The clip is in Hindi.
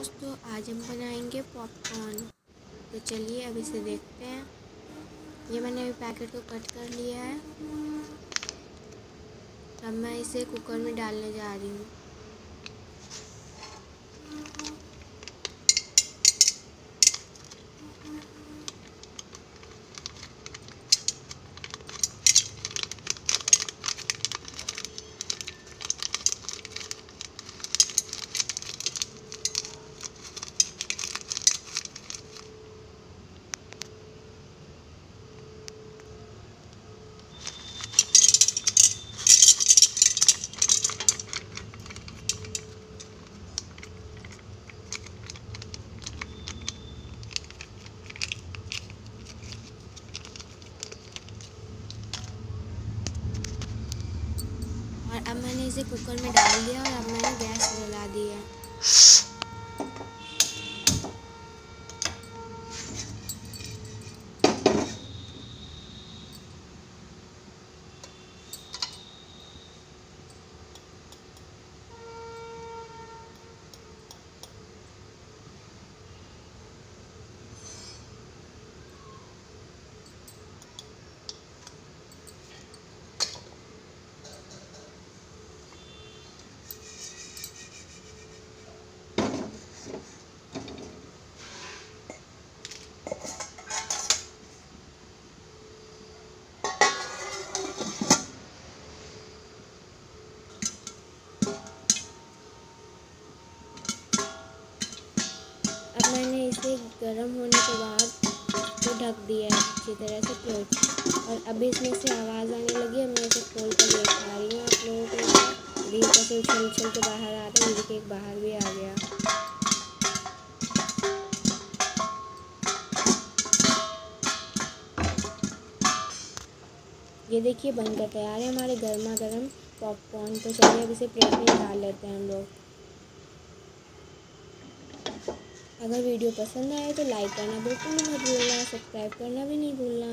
दोस्तों आज हम बनाएँगे पॉपकॉर्न तो चलिए अब इसे देखते हैं। ये मैंने अभी पैकेट को कट कर लिया है। अब मैं इसे कुकर में डालने जा रही हूँ और अब मैंने इसे कुकर में डाल दिया और अब मैंने गैस जला दी है। अब मैंने इसे गर्म होने के बाद तो ढक दिया है अच्छी तरह से प्लेट और अभी इसमें से आवाज़ आने लगी है, मैं इसे खोल कर दिखा रही हूँ। आप लोगों को ऊपर से उछल उछल के बाहर आ रहा है, मुझे एक बाहर भी आ गया। ये देखिए बनकर तैयार है हमारे गर्मा गर्म पॉपकॉर्न तो चलिए, अब इसे प्लेट में डाल लेते हैं हम लोग। अगर वीडियो पसंद आए तो लाइक करना बिल्कुल मत भूलना, सब्सक्राइब करना भी नहीं भूलना।